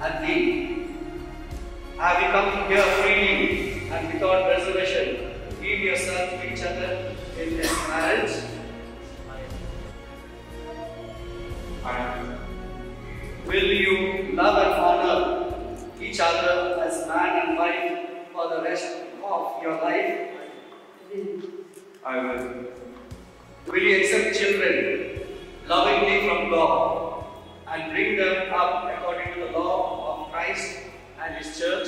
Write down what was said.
and thee. having come here freely and without reservation give yourself to each other in this marriage? Will you love and honor each other as man and wife for the rest of your life? I will. Will you accept children lovingly from God and bring them up and his church.